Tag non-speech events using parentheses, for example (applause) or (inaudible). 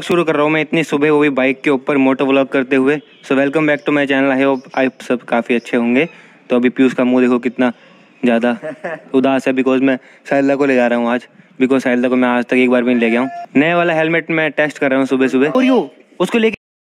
Blog शुरू कर रहा हूँ मैं इतनी सुबह वो भी बाइक के ऊपर मोटो ब्लॉग करते हुए। So welcome back to my channel I hope आप सब काफ़ी अच्छे होंगे। तो अभी पीयूष का मुँह देखो कितना ज़्यादा (laughs) उदास है बिकॉज़ मैं साहिला को ले जा रहा हूँ आज। बिकॉज़ साहिला को मैं आज तक एक बार भी नहीं ले गया हूँ। नए वाला हेलमेट मैं टेस्ट कर रहा हूँ सुबह सुबह और यू उसको लेके